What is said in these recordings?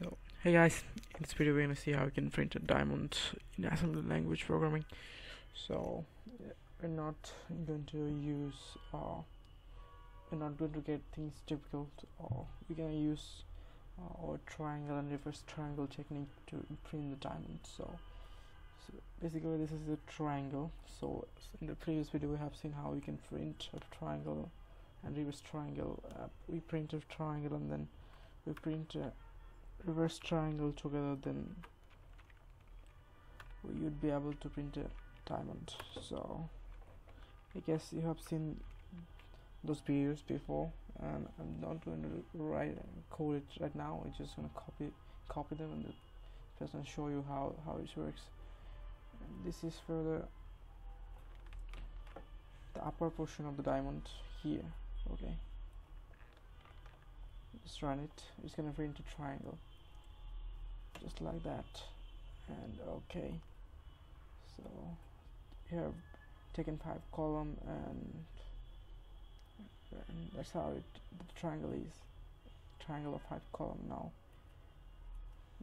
So, hey guys, in this video we're gonna see how we can print a diamond in assembly language programming. So, we're not going to use, uh, we're not going to get things difficult, or we're gonna use uh, our triangle and reverse triangle technique to print the diamond. So, so basically this is a triangle. So, in the previous video we have seen how we can print a triangle and reverse triangle. Uh, we print a triangle and then we print a reverse triangle together then you'd be able to print a diamond. So I guess you have seen those videos before and I'm not going to write code it right now. I'm just gonna copy copy them and just gonna show you how how it works. And this is for the the upper portion of the diamond here okay just run it. It's gonna print a triangle. Just like that. And okay. So here I've taken five column and, and that's how it the triangle is. Triangle of five column now.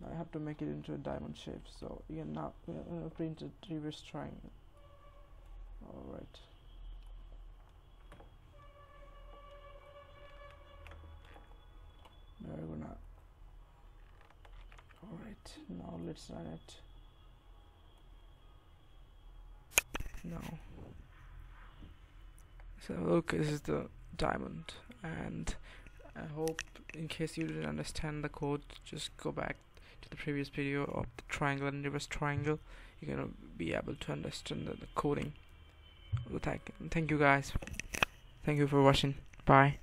Now I have to make it into a diamond shape. So you can now uh, print a reverse triangle. Alright now we're gonna now let's run it now so look this is the diamond and I hope in case you didn't understand the code just go back to the previous video of the triangle and reverse triangle. You're gonna be able to understand the, the coding. Thank, thank you guys. Thank you for watching. Bye